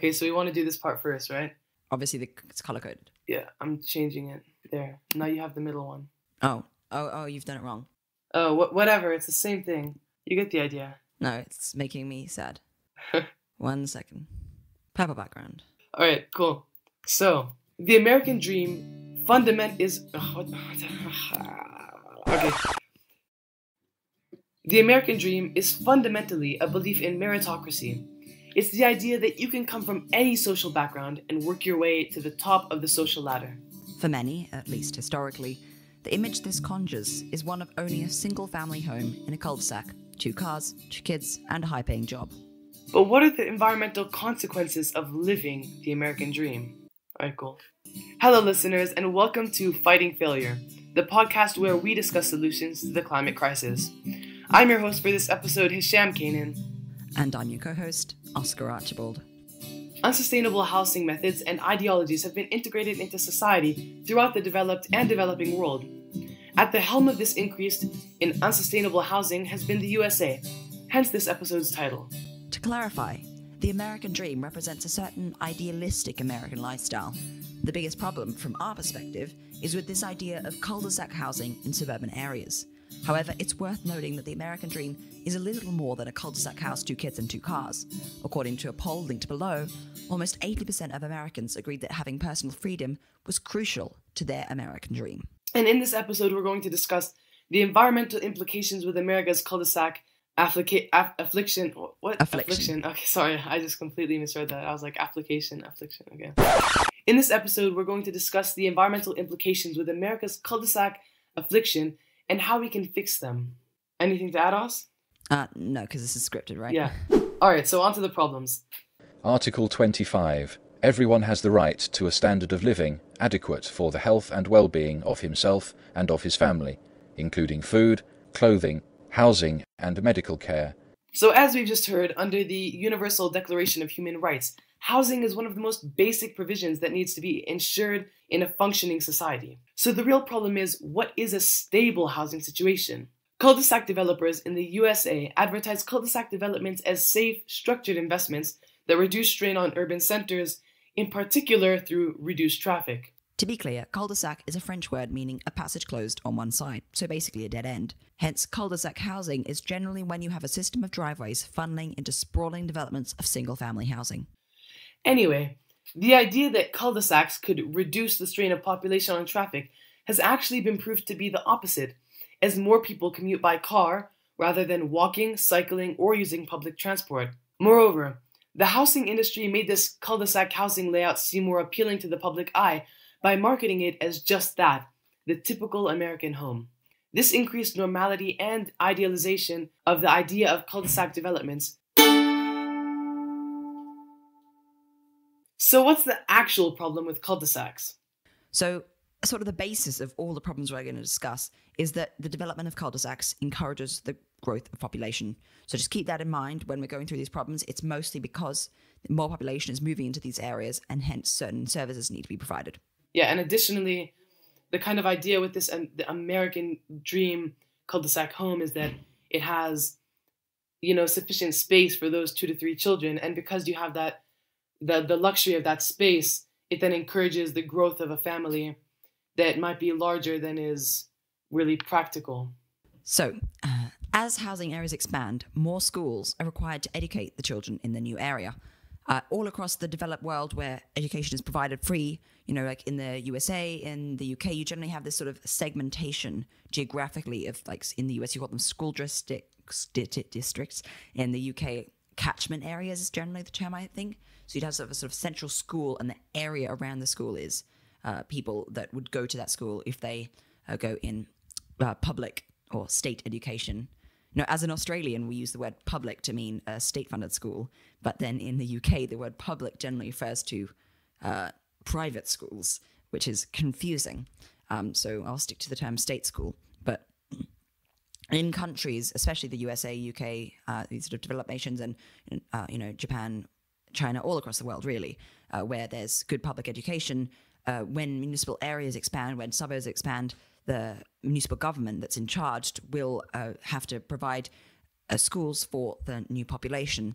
Okay, so we want to do this part first, right? Obviously, the, it's color coded. Yeah, I'm changing it. There. Now you have the middle one. Oh, oh, oh! You've done it wrong. Oh, wh- whatever. It's the same thing. You get the idea. No, it's making me sad. One second. Purple background. All right, cool. So, the American dream fundament is okay. The American dream is fundamentally a belief in meritocracy. It's the idea that you can come from any social background and work your way to the top of the social ladder. For many, at least historically, the image this conjures is one of owning a single family home in a cul de sac, two cars, two kids, and a high paying job. But what are the environmental consequences of living the American dream? Alright, cool. Hello, listeners, and welcome to Fighting Failure, the podcast where we discuss solutions to the climate crisis. I'm your host for this episode, Hisham Kanaan. And I'm your co host, Oscar Archibald. Unsustainable housing methods and ideologies have been integrated into society throughout the developed and developing world. At the helm of this increase in unsustainable housing has been the USA, hence this episode's title. To clarify, the American dream represents a certain idealistic American lifestyle. The biggest problem, from our perspective, is with this idea of cul de sac housing in suburban areas. However, it's worth noting that the American dream is a little more than a cul de sac house, two kids, and two cars. According to a poll linked below, almost 80% of Americans agreed that having personal freedom was crucial to their American dream. And in this episode, we're going to discuss the environmental implications with America's cul de sac aff- affliction. What? Affliction. Okay, sorry. I just completely misread that. I was like, application, affliction. Okay. In this episode, we're going to discuss the environmental implications with America's cul de sac affliction and how we can fix them. Anything to add, Os? Uh, no, because this is scripted, right? Yeah. All right, so on to the problems. Article 25. Everyone has the right to a standard of living adequate for the health and well-being of himself and of his family, including food, clothing, housing, and medical care. So, as we've just heard, under the Universal Declaration of Human Rights, housing is one of the most basic provisions that needs to be ensured in a functioning society. So, the real problem is what is a stable housing situation? Cul de sac developers in the USA advertise cul de sac developments as safe, structured investments that reduce strain on urban centers, in particular through reduced traffic. To be clear, cul de sac is a French word meaning a passage closed on one side, so basically a dead end. Hence, cul de sac housing is generally when you have a system of driveways funneling into sprawling developments of single family housing. Anyway, the idea that cul de sacs could reduce the strain of population on traffic has actually been proved to be the opposite, as more people commute by car rather than walking, cycling, or using public transport. Moreover, the housing industry made this cul de sac housing layout seem more appealing to the public eye by marketing it as just that the typical American home. This increased normality and idealization of the idea of cul de sac developments. So, what's the actual problem with cul de sacs? So, sort of the basis of all the problems we're going to discuss is that the development of cul de sacs encourages the growth of population. So, just keep that in mind when we're going through these problems. It's mostly because more population is moving into these areas, and hence certain services need to be provided. Yeah, and additionally, the kind of idea with this um, the American dream cul-de-sac home is that it has, you know, sufficient space for those two to three children, and because you have that, the the luxury of that space, it then encourages the growth of a family that might be larger than is really practical. So, uh, as housing areas expand, more schools are required to educate the children in the new area. Uh, all across the developed world where education is provided free, you know, like in the USA, in the UK, you generally have this sort of segmentation geographically of like in the US, you call them school districts, districts. In the UK, catchment areas is generally the term, I think. So you'd have sort of a sort of central school, and the area around the school is uh, people that would go to that school if they uh, go in uh, public or state education. You know, as an Australian, we use the word public to mean a state-funded school, but then in the UK, the word public generally refers to uh, private schools, which is confusing. Um, so I'll stick to the term state school. But in countries, especially the USA, UK, uh, these sort of developed nations, and uh, you know Japan, China, all across the world, really, uh, where there's good public education, uh, when municipal areas expand, when suburbs expand, the municipal government that's in charge will uh, have to provide uh, schools for the new population.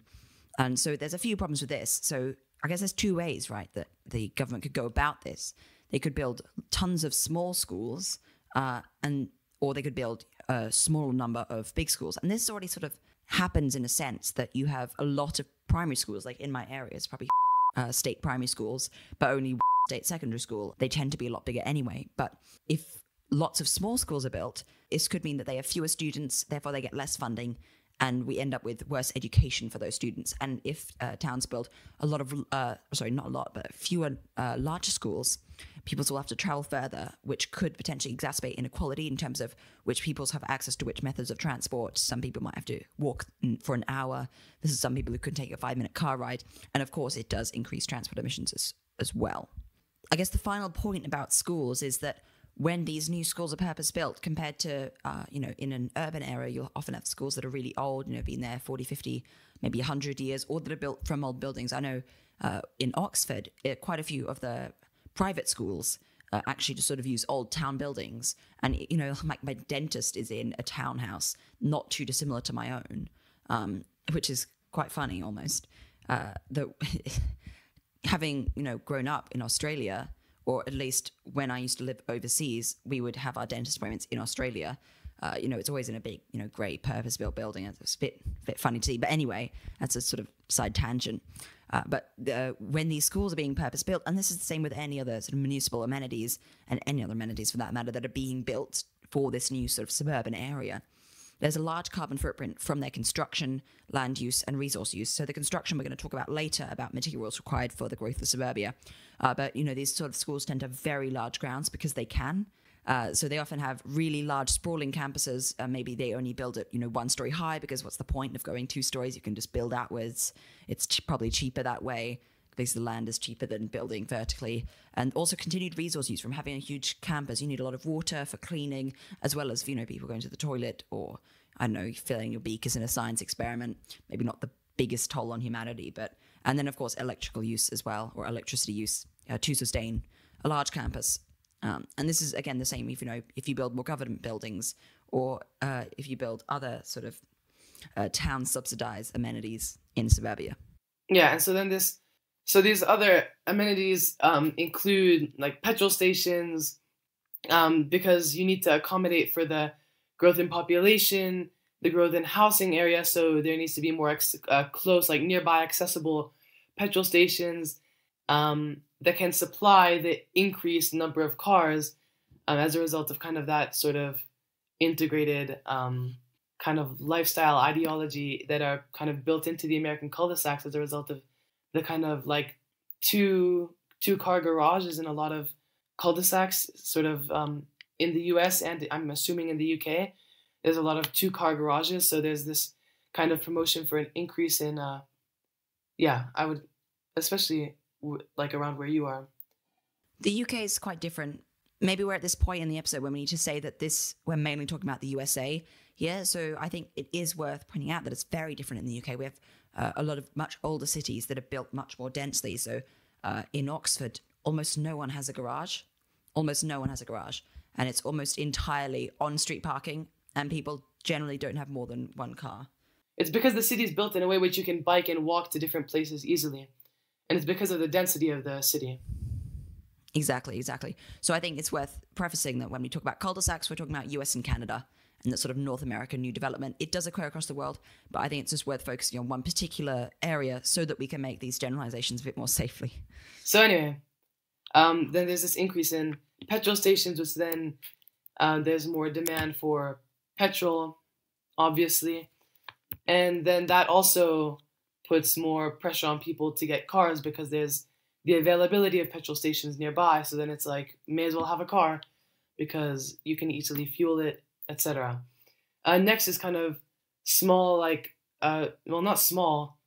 And so there's a few problems with this. So I guess there's two ways, right, that the government could go about this. They could build tons of small schools, uh, and or they could build a small number of big schools. And this is already sort of happens in a sense that you have a lot of primary schools, like in my area, it's probably uh, state primary schools, but only state secondary school. They tend to be a lot bigger anyway. But if lots of small schools are built, this could mean that they have fewer students, therefore they get less funding, and we end up with worse education for those students. And if uh, towns build a lot of, uh, sorry, not a lot, but fewer uh, larger schools, peoples will have to travel further, which could potentially exacerbate inequality in terms of which peoples have access to which methods of transport. Some people might have to walk for an hour. This is some people who could take a five minute car ride. And of course, it does increase transport emissions as, as well. I guess the final point about schools is that when these new schools are purpose built compared to uh, you know in an urban area you'll often have schools that are really old you know been there 40 50 maybe 100 years or that are built from old buildings. I know uh, in oxford it, uh, quite a few of the private schools uh, actually just sort of use old town buildings. And you know like my dentist is in a townhouse not too dissimilar to my own um, which is quite funny almost uh, that having you know grown up in australia or at least when I used to live overseas, we would have our dentist appointments in Australia. Uh, you know, it's always in a big, you know, grey purpose-built building. It's a bit, bit funny to see, but anyway, that's a sort of side tangent. Uh, but uh, when these schools are being purpose-built, and this is the same with any other sort of municipal amenities and any other amenities for that matter that are being built for this new sort of suburban area, there's a large carbon footprint from their construction, land use, and resource use. So the construction we're going to talk about later about materials required for the growth of suburbia. Uh, but you know these sort of schools tend to have very large grounds because they can. Uh, so they often have really large sprawling campuses. Uh, maybe they only build it, you know, one story high because what's the point of going two stories? You can just build outwards. It's probably cheaper that way because the land is cheaper than building vertically. And also continued resource use from having a huge campus. You need a lot of water for cleaning, as well as, you know, people going to the toilet or, I don't know, filling your beakers in a science experiment. Maybe not the biggest toll on humanity, but, and then of course, electrical use as well, or electricity use uh, to sustain a large campus. Um, and this is again the same if you know if you build more government buildings or uh, if you build other sort of uh, town subsidized amenities in suburbia. Yeah, and so then this so these other amenities um, include like petrol stations, um, because you need to accommodate for the growth in population, the growth in housing area. So there needs to be more uh, close, like nearby, accessible petrol stations um, that can supply the increased number of cars um, as a result of kind of that sort of integrated um, kind of lifestyle ideology that are kind of built into the American cul-de-sacs as a result of the kind of like two two car garages in a lot of cul-de-sacs, sort of um, in the U.S. and I'm assuming in the U.K. There's a lot of two car garages, so there's this kind of promotion for an increase in, uh, yeah, I would, especially w- like around where you are. The UK is quite different. Maybe we're at this point in the episode when we need to say that this we're mainly talking about the USA Yeah, So I think it is worth pointing out that it's very different in the UK. We have uh, a lot of much older cities that are built much more densely. So uh, in Oxford, almost no one has a garage. Almost no one has a garage. And it's almost entirely on street parking, and people generally don't have more than one car. It's because the city is built in a way which you can bike and walk to different places easily. And it's because of the density of the city. Exactly, exactly. So I think it's worth prefacing that when we talk about cul-de-sacs, we're talking about US and Canada that sort of North American new development. It does occur across the world, but I think it's just worth focusing on one particular area so that we can make these generalizations a bit more safely. So anyway, um, then there's this increase in petrol stations, which then uh, there's more demand for petrol, obviously, and then that also puts more pressure on people to get cars because there's the availability of petrol stations nearby. So then it's like may as well have a car because you can easily fuel it etc. Uh, next is kind of small, like uh, well, not small.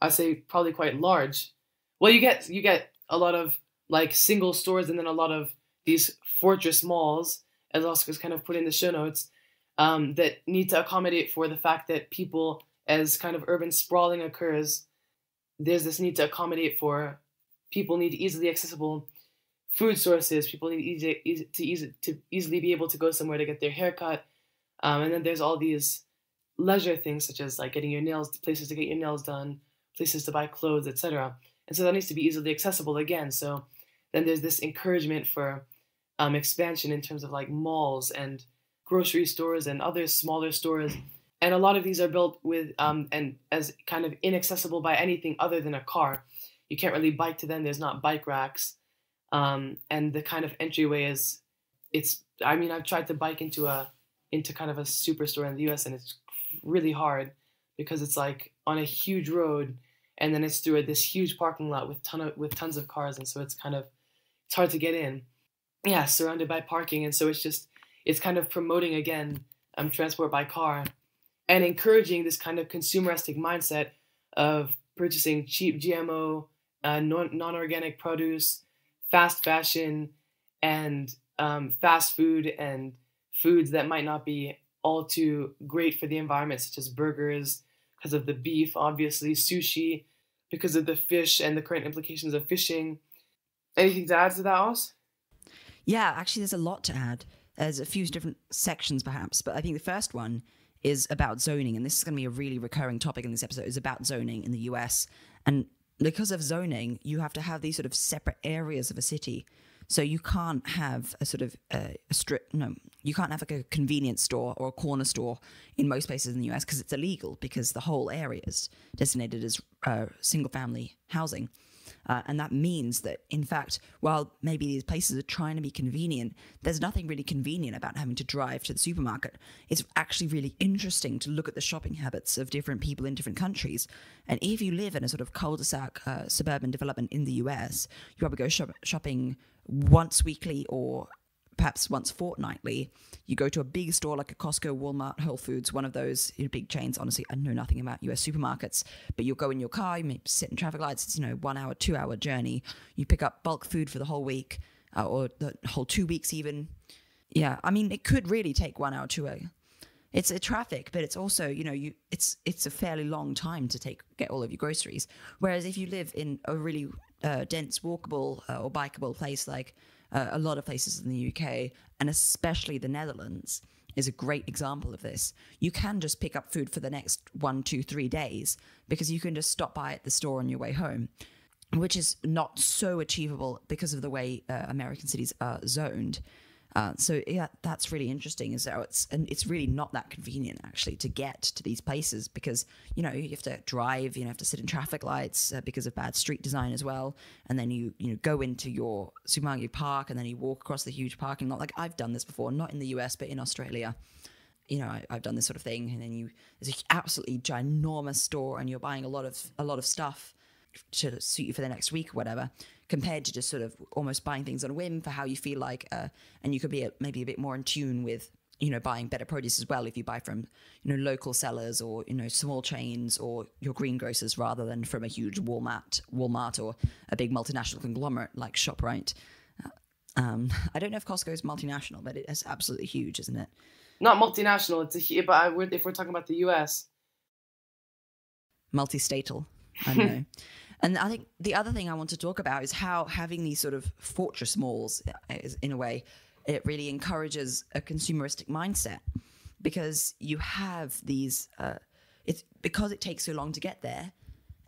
I'd say probably quite large. Well, you get you get a lot of like single stores and then a lot of these fortress malls, as Oscar's kind of put in the show notes, um, that need to accommodate for the fact that people, as kind of urban sprawling occurs, there's this need to accommodate for people need easily accessible food sources. People need easy, easy to easy to easily be able to go somewhere to get their haircut. Um, and then there's all these leisure things such as like getting your nails, places to get your nails done, places to buy clothes, etc. and so that needs to be easily accessible again. So then there's this encouragement for um, expansion in terms of like malls and grocery stores and other smaller stores. And a lot of these are built with um, and as kind of inaccessible by anything other than a car. You can't really bike to them. There's not bike racks, um, and the kind of entryway is it's. I mean, I've tried to bike into a into kind of a superstore in the U.S. and it's really hard because it's like on a huge road and then it's through a, this huge parking lot with ton of with tons of cars and so it's kind of it's hard to get in yeah surrounded by parking and so it's just it's kind of promoting again um, transport by car and encouraging this kind of consumeristic mindset of purchasing cheap gmo uh, non organic produce fast fashion and um, fast food and foods that might not be all too great for the environment such as burgers because of the beef obviously sushi because of the fish and the current implications of fishing anything to add to that Oz? Yeah, actually, there's a lot to add. There's a few different sections, perhaps, but I think the first one is about zoning, and this is going to be a really recurring topic in this episode. is about zoning in the US, and because of zoning, you have to have these sort of separate areas of a city. So you can't have a sort of uh, a strip. No, you can't have like a convenience store or a corner store in most places in the US because it's illegal because the whole area is designated as uh, single family housing. Uh, and that means that, in fact, while maybe these places are trying to be convenient, there's nothing really convenient about having to drive to the supermarket. It's actually really interesting to look at the shopping habits of different people in different countries. And if you live in a sort of cul de sac uh, suburban development in the US, you probably go shop- shopping once weekly or perhaps once fortnightly, you go to a big store like a Costco, Walmart, Whole Foods, one of those big chains. Honestly, I know nothing about US supermarkets, but you'll go in your car, you may sit in traffic lights. It's you know one hour, two hour journey. You pick up bulk food for the whole week uh, or the whole two weeks even. Yeah, I mean it could really take one hour, two hour. It's a traffic, but it's also you know you it's it's a fairly long time to take get all of your groceries. Whereas if you live in a really uh, dense walkable uh, or bikeable place like uh, a lot of places in the UK, and especially the Netherlands, is a great example of this. You can just pick up food for the next one, two, three days because you can just stop by at the store on your way home, which is not so achievable because of the way uh, American cities are zoned. Uh, so yeah, that's really interesting. Is that it's and it's really not that convenient actually to get to these places because you know you have to drive, you know, have to sit in traffic lights uh, because of bad street design as well, and then you you know go into your supermarket park and then you walk across the huge parking lot. Like I've done this before, not in the US but in Australia. You know, I, have done this sort of thing, and then you there's an absolutely ginormous store, and you're buying a lot of a lot of stuff to suit you for the next week or whatever, compared to just sort of almost buying things on a whim for how you feel like, uh, and you could be a, maybe a bit more in tune with you know buying better produce as well if you buy from you know local sellers or you know small chains or your greengrocers rather than from a huge Walmart Walmart or a big multinational conglomerate like Shoprite. Uh, um, I don't know if Costco is multinational, but it's absolutely huge, isn't it? Not multinational. It's a but I would if we're talking about the U.S. Multi-statal. I know. And I think the other thing I want to talk about is how having these sort of fortress malls, is, in a way, it really encourages a consumeristic mindset because you have these. Uh, it's because it takes so long to get there.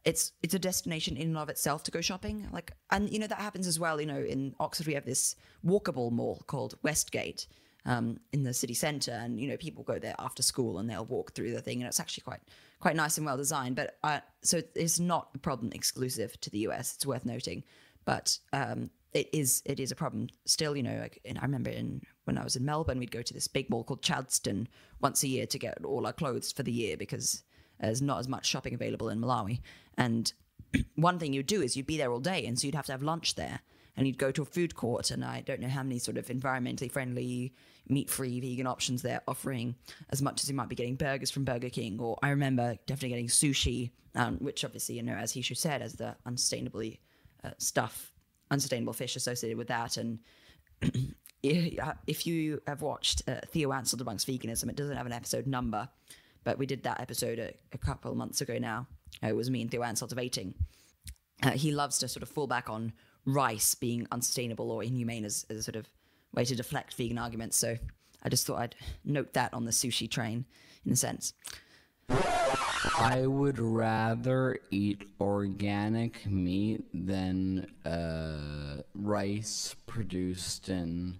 It's it's a destination in and of itself to go shopping. Like, and you know that happens as well. You know, in Oxford we have this walkable mall called Westgate, um, in the city centre, and you know people go there after school and they'll walk through the thing, and it's actually quite quite nice and well designed. But uh, so it's not a problem exclusive to the US. It's worth noting, but um, it is it is a problem still. You know, like I remember in when I was in Melbourne, we'd go to this big mall called Chadstone once a year to get all our clothes for the year because there's not as much shopping available in Malawi. And one thing you'd do is you'd be there all day, and so you'd have to have lunch there and you'd go to a food court and I don't know how many sort of environmentally friendly meat-free vegan options they're offering as much as you might be getting burgers from Burger King or I remember definitely getting sushi um, which obviously you know as Hishu said as the unsustainably uh, stuff unsustainable fish associated with that. And if you have watched uh, Theo Ansell debunks veganism it doesn't have an episode number but we did that episode a, a couple months ago now. Uh, it was me and Theo Ansell debating. Uh, he loves to sort of fall back on rice being unsustainable or inhumane as, as a sort of way to deflect vegan arguments. So I just thought I'd note that on the sushi train in a sense. I would rather eat organic meat than uh, rice produced in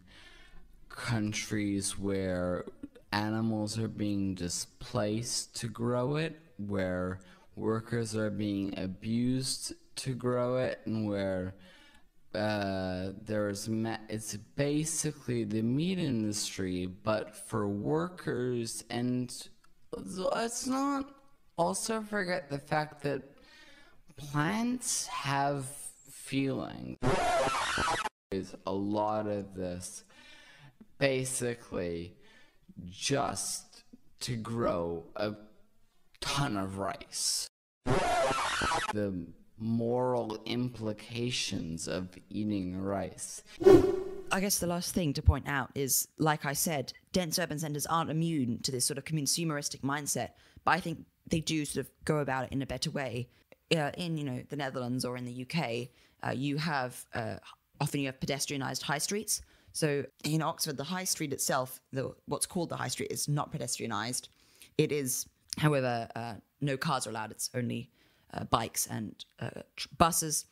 countries where animals are being displaced to grow it, where workers are being abused to grow it, and where uh, there's ma- it's basically the meat industry, but for workers, and let's not also forget the fact that plants have feelings. There's a lot of this basically just to grow a ton of rice. The moral implications of eating rice. I guess the last thing to point out is, like I said, dense urban centers aren't immune to this sort of consumeristic mindset, but I think they do sort of go about it in a better way. Uh, in you know the Netherlands or in the UK, uh, you have uh, often you have pedestrianized high streets. So in Oxford, the high street itself, the, what's called the high street, is not pedestrianized. It is, however, uh, no cars are allowed. It's only uh, bikes and uh, buses.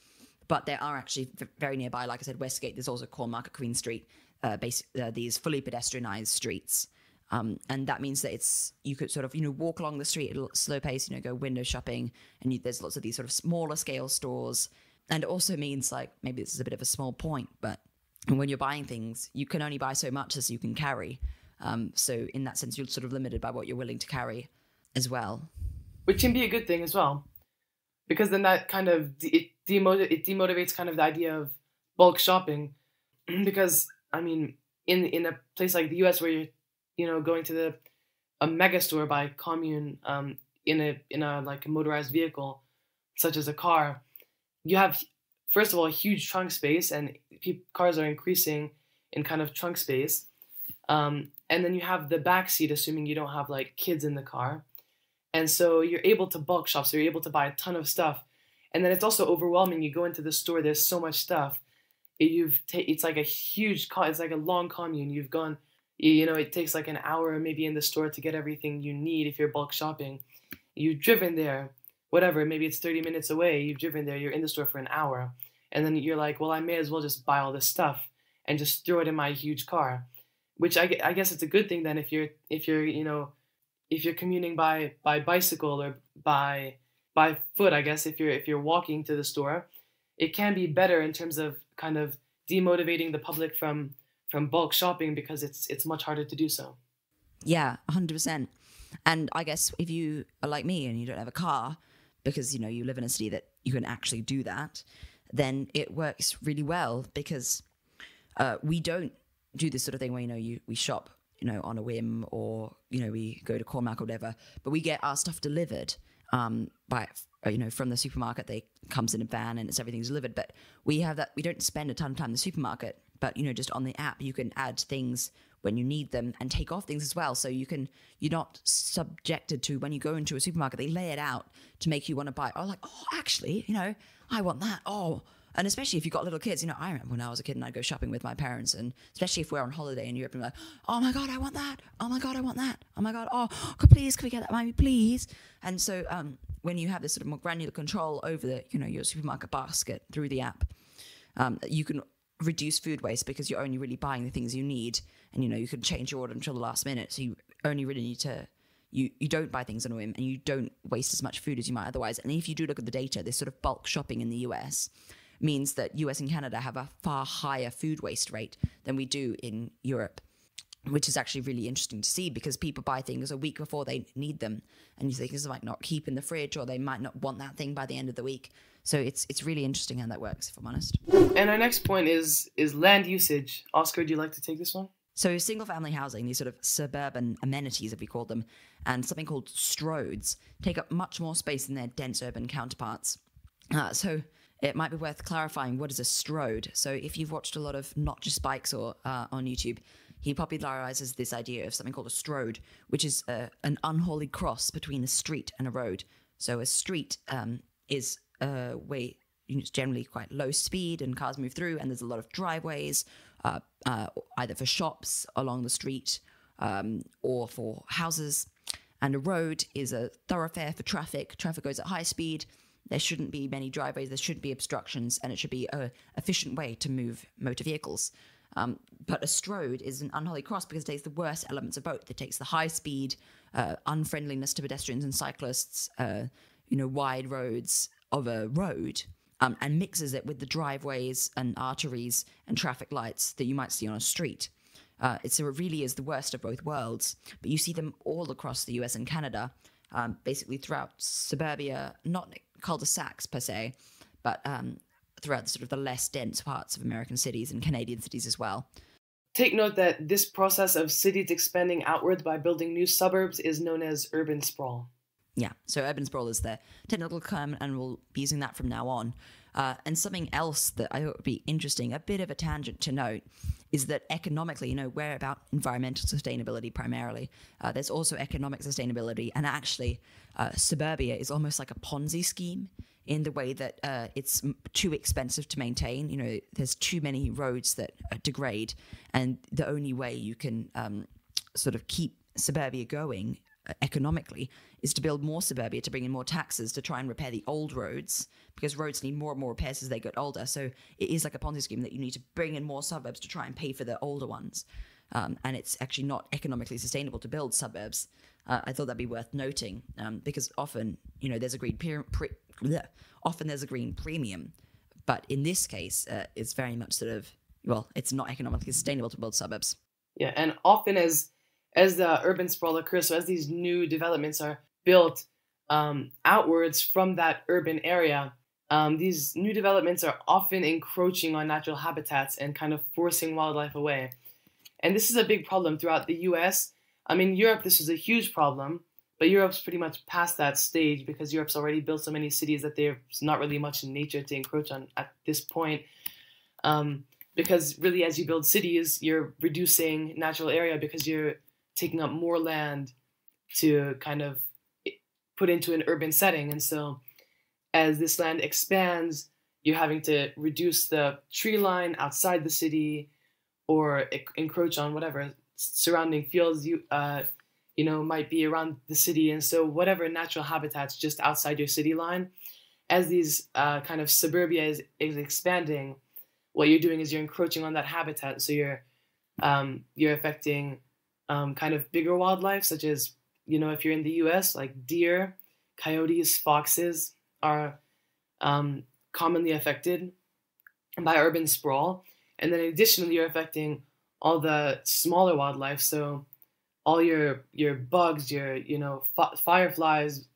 But there are actually very nearby, like I said, Westgate. There's also Cornmarket Queen Street. Uh, basic, uh, these fully pedestrianized streets. Um, and that means that it's you could sort of you know walk along the street at a slow pace, you know, go window shopping, and you, there's lots of these sort of smaller scale stores. And it also means like maybe this is a bit of a small point, but when you're buying things, you can only buy so much as you can carry. Um, so in that sense, you're sort of limited by what you're willing to carry as well. which can be a good thing as well, because then that kind of it demotiv- it demotivates kind of the idea of bulk shopping, because I mean, in in a place like the U.S. where you're, you know, going to the a mega store by commune um, in a in a like a motorized vehicle, such as a car, you have first of all huge trunk space, and pe- cars are increasing in kind of trunk space, um, and then you have the back seat, assuming you don't have like kids in the car and so you're able to bulk shop so you're able to buy a ton of stuff. And then it's also overwhelming. You go into the store there's so much stuff. You've it's like a huge it's like a long commune. You've gone you, you know it takes like an hour maybe in the store to get everything you need if you're bulk shopping. You've driven there whatever maybe it's 30 minutes away you've driven there you're in the store for an hour. And then you're like well i may as well just buy all this stuff and just throw it in my huge car which I, I guess it's a good thing then if you're if you're you know if you're commuting by by bicycle or by by foot i guess if you're if you're walking to the store it can be better in terms of kind of demotivating the public from from bulk shopping because it's it's much harder to do so Yeah, 100%. And I guess if you are like me and you don't have a car because you know you live in a city that you can actually do that, then it works really well because uh, we don't do this sort of thing where you know you we shop you know on a whim or you know we go to Cormac or whatever, but we get our stuff delivered um, by you know from the supermarket. They comes in a van and it's everything's delivered. But we have that we don't spend a ton of time in the supermarket, but you know just on the app you can add things when you need them and take off things as well. So you can you're not subjected to when you go into a supermarket. They lay it out to make you want to buy. Oh, like oh, actually, you know, I want that. Oh, and especially if you've got little kids, you know, I remember when I was a kid and I'd go shopping with my parents, and especially if we're on holiday in Europe, and like, oh my god, I want that. Oh my god, I want that. Oh my god, oh, could please, could we get that, mommy, please? And so, um, when you have this sort of more granular control over the, you know, your supermarket basket through the app, um, you can reduce food waste because you're only really buying the things you need, and you know, you can change your order until the last minute, so you only really need to you you don't buy things on a whim and you don't waste as much food as you might otherwise. And if you do look at the data, this sort of bulk shopping in the US means that US and Canada have a far higher food waste rate than we do in Europe. Which is actually really interesting to see because people buy things a week before they need them, and you think this might not keep in the fridge, or they might not want that thing by the end of the week. So it's it's really interesting how that works, if I'm honest. and our next point is is land usage oscar do you like to take this one So single family housing, these sort of suburban amenities, if we call them, and something called stroads, take up much more space than their dense urban counterparts. Uh, so it might be worth clarifying what is a stroad. So if you've watched a lot of Not Just Bikes or uh, on YouTube, he popularizes this idea of something called a stroad, which is uh, an unholy cross between a street and a road. So a street um, is a way it's generally quite low speed and cars move through, and there's a lot of driveways, uh, uh, either for shops along the street um, or for houses. And a road is a thoroughfare for traffic. Traffic goes at high speed. There shouldn't be many driveways. There shouldn't be obstructions, and it should be a efficient way to move motor vehicles. Um, but a stroad is an unholy cross because it takes the worst elements of both. It takes the high speed, uh, unfriendliness to pedestrians and cyclists, uh, you know, wide roads of a road, um, and mixes it with the driveways and arteries and traffic lights that you might see on a street. Uh, it, so it really is the worst of both worlds. But you see them all across the US and Canada, um, basically throughout suburbia, not cul-de-sacs per se, but um, throughout the sort of the less dense parts of American cities and Canadian cities as well. Take note that this process of cities expanding outward by building new suburbs is known as urban sprawl. Yeah, so urban sprawl is the technical term, and we'll be using that from now on. Uh, and something else that I thought would be interesting, a bit of a tangent to note, is that economically, you know, we're about environmental sustainability primarily. Uh, there's also economic sustainability, and actually, uh, suburbia is almost like a Ponzi scheme in the way that uh, it's too expensive to maintain. You know, there's too many roads that degrade, and the only way you can um, sort of keep suburbia going uh, economically is to build more suburbia to bring in more taxes to try and repair the old roads because roads need more and more repairs as they get older. So it is like a Ponzi scheme that you need to bring in more suburbs to try and pay for the older ones. Um, and it's actually not economically sustainable to build suburbs. Uh, I thought that'd be worth noting um, because often, you know, there's a green often there's a green premium, but in this case, uh, it's very much sort of well, it's not economically sustainable to build suburbs. Yeah, and often as as the urban sprawl occurs, so as these new developments are built um, outwards from that urban area, um, these new developments are often encroaching on natural habitats and kind of forcing wildlife away. And this is a big problem throughout the US. I mean, Europe, this is a huge problem, but Europe's pretty much past that stage because Europe's already built so many cities that there's not really much in nature to encroach on at this point. Um, because really, as you build cities, you're reducing natural area because you're taking up more land to kind of put into an urban setting. And so as this land expands, you're having to reduce the tree line outside the city or encroach on whatever surrounding fields you uh, you know might be around the city and so whatever natural habitats just outside your city line as these uh, kind of suburbia is, is expanding what you're doing is you're encroaching on that habitat so you're um, you're affecting um, kind of bigger wildlife such as you know, if you're in the US, like deer, coyotes, foxes are um, commonly affected by urban sprawl. And then additionally, you're affecting all the smaller wildlife. So all your your bugs, your you know fireflies,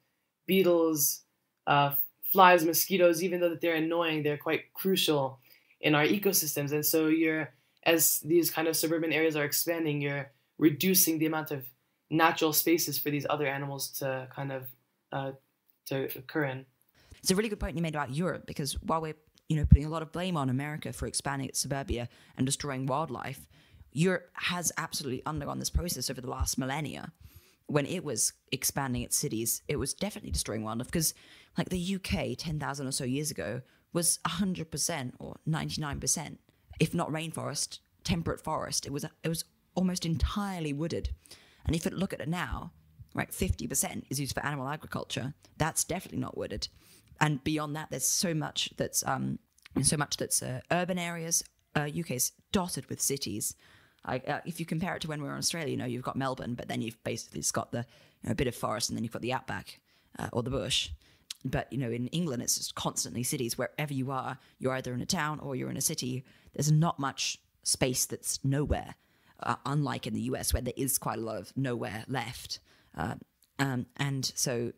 beetles, uh, flies, mosquitoes. Even though that they're annoying, they're quite crucial in our ecosystems. And so you're as these kind of suburban areas are expanding, you're reducing the amount of natural spaces for these other animals to kind of uh, to occur in. It's a really good point you made about Europe because while we're you know putting a lot of blame on America for expanding its suburbia and destroying wildlife, Europe has absolutely undergone this process over the last millennia. When it was expanding its cities, it was definitely destroying wildlife because, like the UK, ten thousand or so years ago was hundred percent or ninety nine percent, if not rainforest, temperate forest. It was it was almost entirely wooded. And if you look at it now, right, 50% is used for animal agriculture. That's definitely not wooded. And beyond that, there's so much that's um, so much that's uh, urban areas. Uh, UK is dotted with cities. uh, if you compare it to when we were in Australia, you know, you've got Melbourne, but then you've basically got the you know, a bit of forest, and then you've got the outback uh, or the bush. But you know, in England, it's just constantly cities. Wherever you are, you're either in a town or you're in a city. There's not much space that's nowhere uh, unlike in the US where there is quite a lot of nowhere left. Uh, um, and so,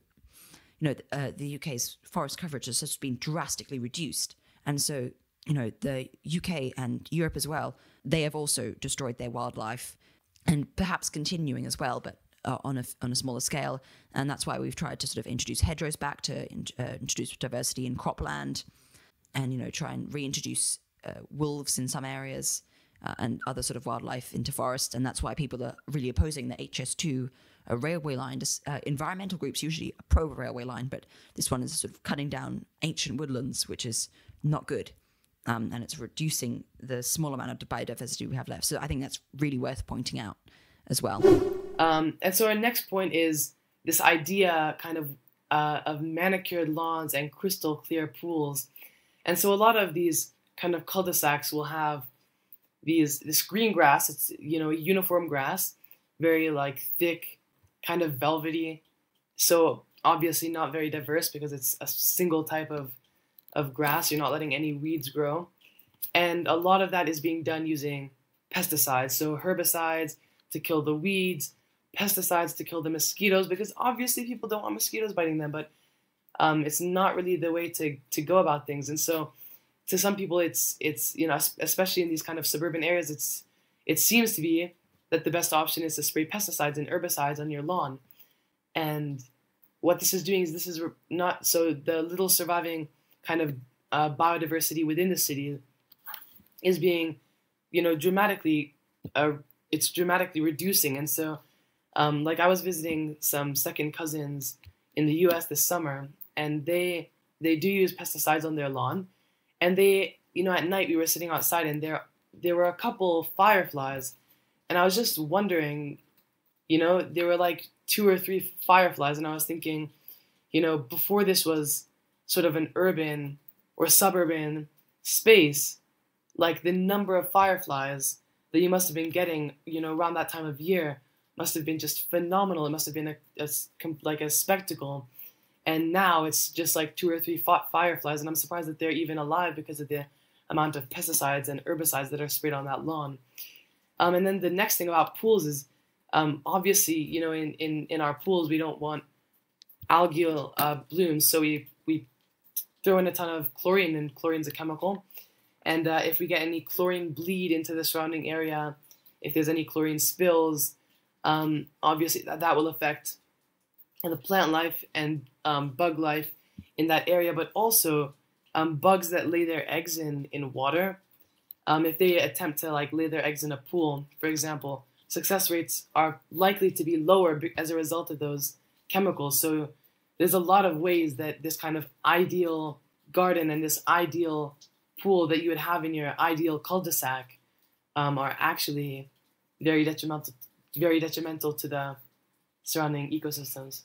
you know, uh, the UK's forest coverage has just been drastically reduced. And so, you know, the UK and Europe as well, they have also destroyed their wildlife and perhaps continuing as well, but uh, on a on a smaller scale, and that's why we've tried to sort of introduce hedgerows back to in, uh, introduce diversity in cropland, and you know try and reintroduce uh, wolves in some areas, uh, and other sort of wildlife into forests. And that's why people are really opposing the HS2 uh, railway line. Uh, environmental groups usually a pro railway line, but this one is sort of cutting down ancient woodlands, which is not good. Um, and it's reducing the small amount of biodiversity we have left. So I think that's really worth pointing out as well. Um, and so our next point is this idea kind of uh, of manicured lawns and crystal clear pools. And so a lot of these kind of cul-de-sacs will have these this green grass. It's you know uniform grass, very like thick, kind of velvety. So obviously not very diverse because it's a single type of of grass. You're not letting any weeds grow, and a lot of that is being done using pesticides. So herbicides to kill the weeds, pesticides to kill the mosquitoes because obviously people don't want mosquitoes biting them, but um, it's not really the way to to go about things. And so to some people, it's it's you know especially in these kind of suburban areas, it's it seems to be that the best option is to spray pesticides and herbicides on your lawn. And what this is doing is this is not so the little surviving kind of uh, biodiversity within the city is being, you know, dramatically, uh, it's dramatically reducing. And so, um, like I was visiting some second cousins in the U.S. this summer, and they they do use pesticides on their lawn, and they, you know, at night we were sitting outside, and there there were a couple fireflies, and I was just wondering, you know, there were like two or three fireflies, and I was thinking, you know, before this was sort of an urban or suburban space, like the number of fireflies that you must have been getting, you know, around that time of year must have been just phenomenal. It must have been a, a like a spectacle. And now it's just like two or three fireflies, and I'm surprised that they're even alive because of the amount of pesticides and herbicides that are sprayed on that lawn. Um, and then the next thing about pools is, um, obviously, you know, in, in, in our pools we don't want algal uh, blooms, so we we throw in a ton of chlorine, and chlorine's a chemical. And uh, if we get any chlorine bleed into the surrounding area, if there's any chlorine spills, um, obviously that, that will affect the plant life and um, bug life in that area, but also um, bugs that lay their eggs in, in water. Um, if they attempt to like lay their eggs in a pool, for example, success rates are likely to be lower as a result of those chemicals. So there's a lot of ways that this kind of ideal garden and this ideal pool that you would have in your ideal cul-de-sac um, are actually very detrimental, very detrimental to the surrounding ecosystems.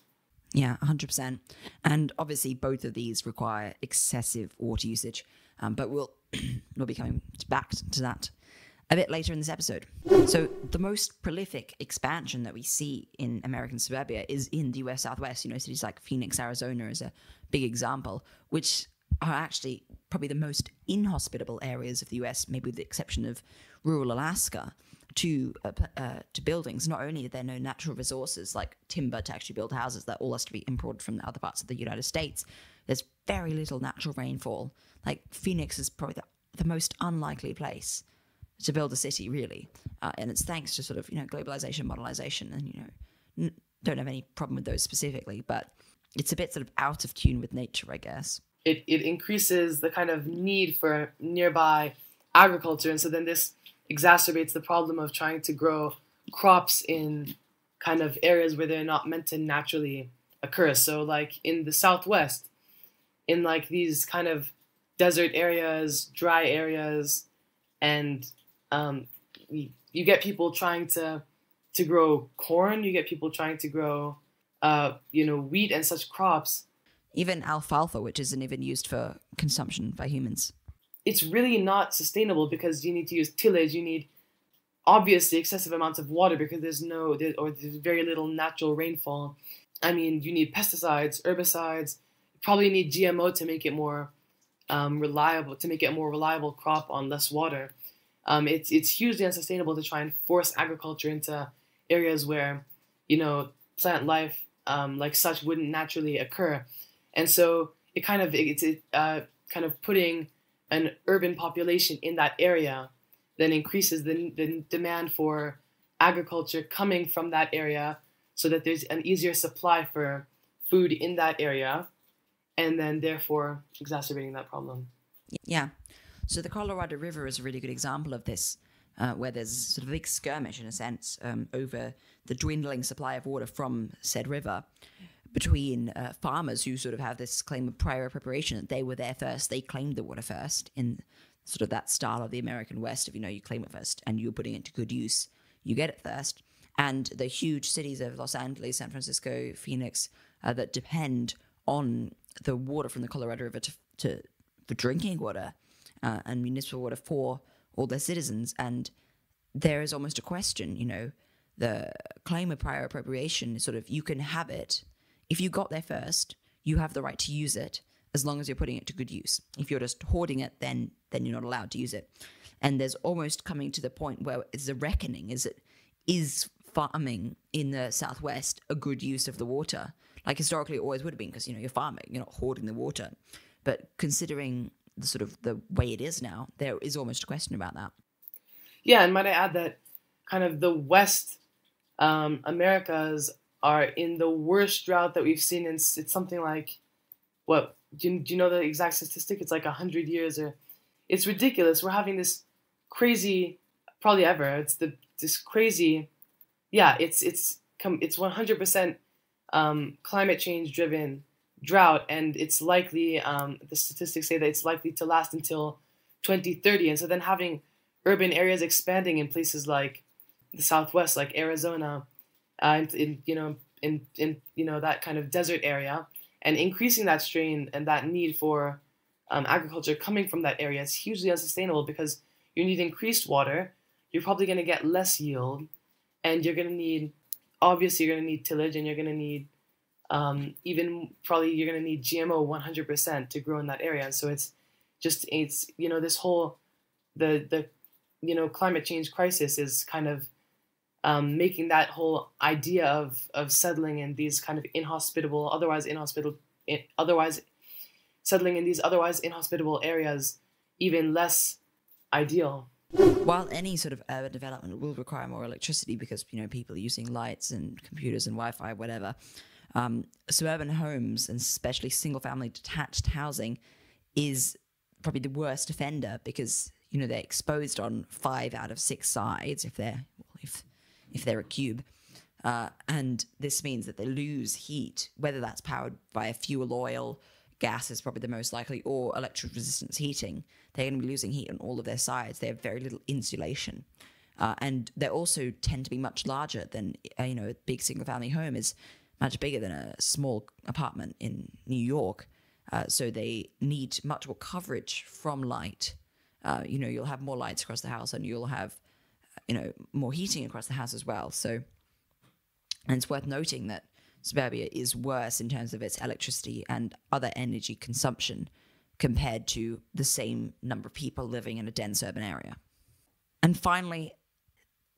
Yeah, 100%. And obviously, both of these require excessive water usage, um, but we'll, we'll be coming back to that a bit later in this episode. So, the most prolific expansion that we see in American suburbia is in the US Southwest. You know, cities like Phoenix, Arizona is a big example, which are actually probably the most inhospitable areas of the US, maybe with the exception of rural Alaska, to uh, uh, to buildings. Not only are there no natural resources like timber to actually build houses, that all has to be imported from the other parts of the United States. There's very little natural rainfall. Like Phoenix is probably the, the most unlikely place to build a city, really, uh, and it's thanks to sort of you know globalization, modernization, and you know n- don't have any problem with those specifically, but it's a bit sort of out of tune with nature, I guess it, it increases the kind of need for nearby agriculture. And so then this exacerbates the problem of trying to grow crops in kind of areas where they're not meant to naturally occur. So, like in the Southwest, in like these kind of desert areas, dry areas, and um, you, get people trying to to grow corn. You get people trying to grow, uh, you know, wheat and such crops even alfalfa, which isn't even used for consumption by humans. It's really not sustainable because you need to use tillage. You need obviously excessive amounts of water because there's no or there's very little natural rainfall. I mean, you need pesticides, herbicides. You probably need GMO to make it more um, reliable, to make it a more reliable crop on less water. Um, it's it's hugely unsustainable to try and force agriculture into areas where you know plant life um, like such wouldn't naturally occur. And so it kind of it's uh, kind of putting an urban population in that area then increases the, the demand for agriculture coming from that area so that there's an easier supply for food in that area and then therefore exacerbating that problem. Yeah. So the Colorado River is a really good example of this, uh, where there's sort of a big skirmish in a sense um, over the dwindling supply of water from said river between uh, farmers who sort of have this claim of prior appropriation that they were there first, they claimed the water first in sort of that style of the American West of, you know, you claim it first and you're putting it to good use, you get it first. and the huge cities of Los Angeles, San Francisco, Phoenix uh, that depend on the water from the Colorado River to, to for drinking water uh, and municipal water for all their citizens. And there is almost a question, you know, the claim of prior appropriation is sort of you can have it if you got there first, you have the right to use it as long as you're putting it to good use. If you're just hoarding it, then then you're not allowed to use it. And there's almost coming to the point where it's a reckoning. Is it is farming in the southwest a good use of the water? Like historically, it always would have been because you know you're farming, you're not hoarding the water. But considering the sort of the way it is now, there is almost a question about that. Yeah, and might I add that kind of the West um, Americas are in the worst drought that we've seen. In, it's something like, what, do you, do you know the exact statistic? It's like 100 years or, it's ridiculous. We're having this crazy, probably ever, it's the, this crazy, yeah, it's, it's, it's 100% um, climate change driven drought, and it's likely, um, the statistics say that it's likely to last until 2030. And so then having urban areas expanding in places like the Southwest, like Arizona, uh, in, you know in in you know that kind of desert area, and increasing that strain and that need for um, agriculture coming from that area is hugely unsustainable because you need increased water. You're probably going to get less yield, and you're going to need obviously you're going to need tillage, and you're going to need um, even probably you're going to need GMO 100% to grow in that area. And so it's just it's you know this whole the the you know climate change crisis is kind of um, making that whole idea of of settling in these kind of inhospitable, otherwise inhospitable, otherwise settling in these otherwise inhospitable areas even less ideal. While any sort of urban development will require more electricity because you know people are using lights and computers and Wi-Fi, whatever, um, suburban homes and especially single-family detached housing is probably the worst offender because you know they're exposed on five out of six sides if they're if if they're a cube. Uh, and this means that they lose heat, whether that's powered by a fuel oil, gas is probably the most likely, or electric resistance heating. They're going to be losing heat on all of their sides. They have very little insulation. Uh, and they also tend to be much larger than, uh, you know, a big single family home is much bigger than a small apartment in New York. Uh, so they need much more coverage from light. Uh, you know, you'll have more lights across the house and you'll have you know, more heating across the house as well. So, and it's worth noting that suburbia is worse in terms of its electricity and other energy consumption compared to the same number of people living in a dense urban area. And finally,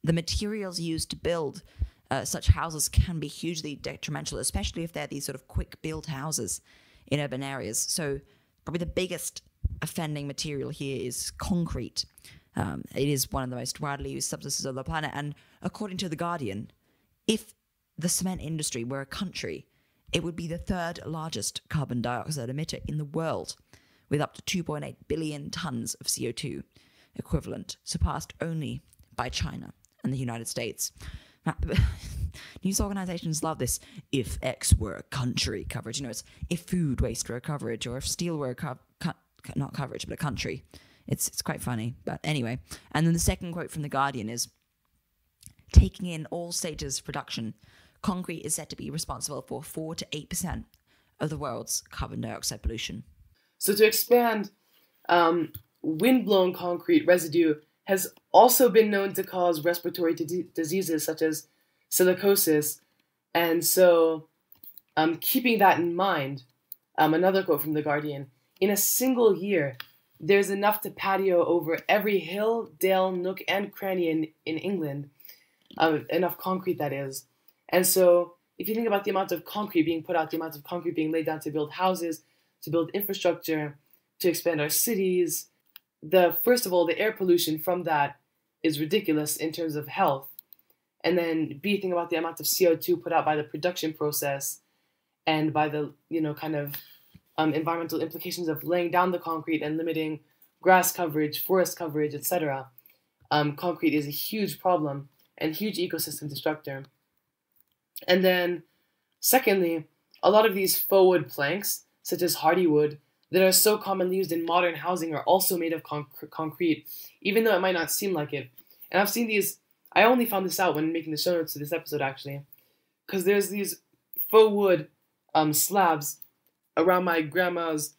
the materials used to build uh, such houses can be hugely detrimental, especially if they're these sort of quick built houses in urban areas. So, probably the biggest offending material here is concrete. Um, it is one of the most widely used substances on the planet. And according to The Guardian, if the cement industry were a country, it would be the third largest carbon dioxide emitter in the world, with up to 2.8 billion tons of CO2 equivalent, surpassed only by China and the United States. News organizations love this if X were a country coverage. You know, it's if food waste were a coverage or if steel were a co- co- not coverage, but a country. It's it's quite funny, but anyway. And then the second quote from the Guardian is taking in all stages of production, concrete is said to be responsible for 4 to 8% of the world's carbon dioxide pollution. So to expand, um, wind-blown concrete residue has also been known to cause respiratory d- diseases such as silicosis. And so, um, keeping that in mind, um, another quote from The Guardian in a single year, there's enough to patio over every hill, dale, nook, and cranny in, in England. Uh, enough concrete, that is. And so, if you think about the amount of concrete being put out, the amount of concrete being laid down to build houses, to build infrastructure, to expand our cities, the first of all, the air pollution from that is ridiculous in terms of health. And then B, think about the amount of CO2 put out by the production process and by the, you know, kind of um, environmental implications of laying down the concrete and limiting grass coverage, forest coverage, etc. Um, concrete is a huge problem and huge ecosystem destructor. And then, secondly, a lot of these faux wood planks, such as hardywood, that are so commonly used in modern housing are also made of conc- concrete, even though it might not seem like it. And I've seen these, I only found this out when making the show notes to this episode actually, because there's these faux wood um, slabs around my grandma's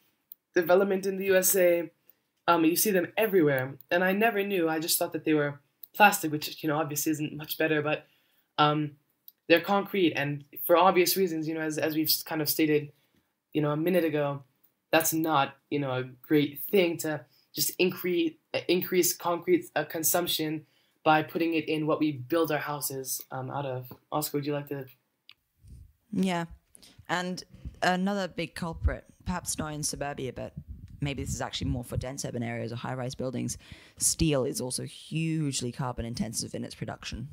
development in the USA. Um, you see them everywhere, and I never knew. I just thought that they were plastic, which you know obviously isn't much better, but um, they're concrete, and for obvious reasons, you know, as as we've kind of stated, you know, a minute ago, that's not you know a great thing to just increase increase concrete uh, consumption by putting it in what we build our houses um, out of. Oscar, would you like to? Yeah, and another big culprit, perhaps not in suburbia, but maybe this is actually more for dense urban areas or high rise buildings. Steel is also hugely carbon intensive in its production.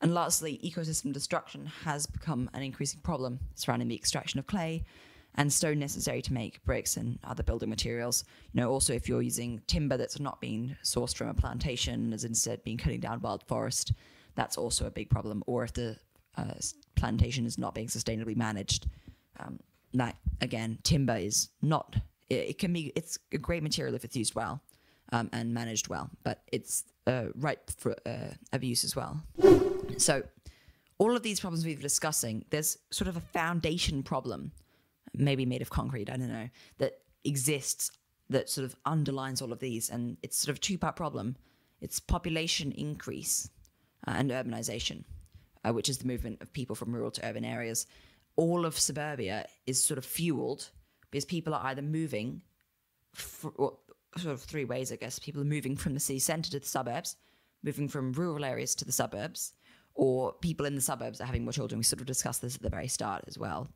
And lastly, ecosystem destruction has become an increasing problem surrounding the extraction of clay and stone necessary to make bricks and other building materials. You know, also if you're using timber that's not being sourced from a plantation, as instead being cutting down wild forest, that's also a big problem. Or if the uh, plantation is not being sustainably managed, um, that again, timber is not. It, it, can be. It's a great material if it's used well um, and managed well, but it's uh, ripe for uh, abuse as well. So, all of these problems we've been discussing, there's sort of a foundation problem, maybe made of concrete. I don't know that exists that sort of underlines all of these, and it's sort of a two-part problem. It's population increase uh, and urbanization, uh, which is the movement of people from rural to urban areas all of suburbia is sort of fueled because people are either moving, for, sort of three ways, I guess. People are moving from the city centre to the suburbs, moving from rural areas to the suburbs, or people in the suburbs are having more children. We sort of discussed this at the very start as well.